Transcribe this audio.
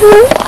hmm